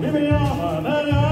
Viviana,